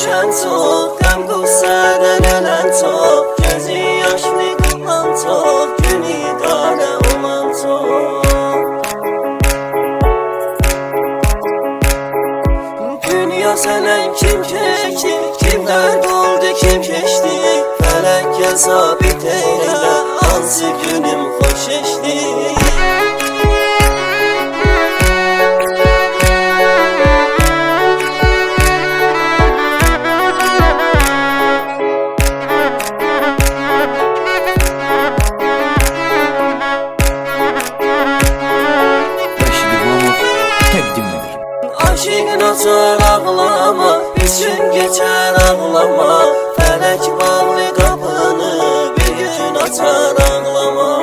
düşen çok Hem gusseden ölen çok. Gözü yaşlı kılan çok Gün idare olan çok. Dünya senen kim keçti Kimler oldu kim keçti Felek sabit eyle Hansı Aşığın açar ağlama gün geçer ağlama. Felek bağlı kapını Bir gün açar ağlama.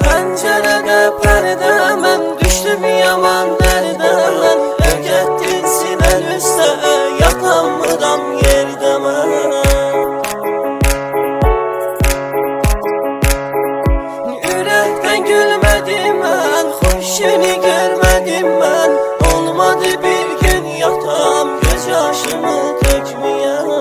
Pencerede perde mən Düştüm yaman derde mən Ögətdin sinel üstə Yatamıram yerdə mən Xoşunu görmədim mən Olmadı bir gün yatam Göz yaşımı tökməyəm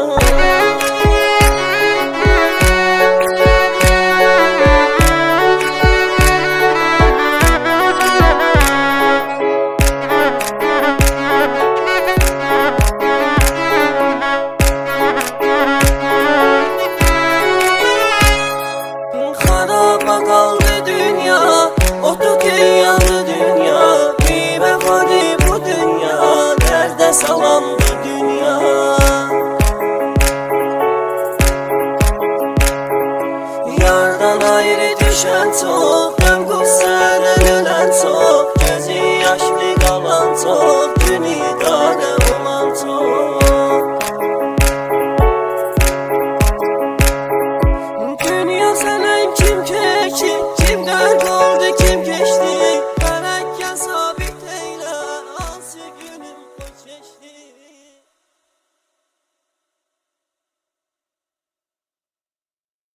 Xaraba qaldı dünya. Otu yandı dünya چند تو هم گفت سر گلن تو کسی یاش میگامن تو دنی دادم من تو Dünya sana kim keçi, kimden kaldı kim geçti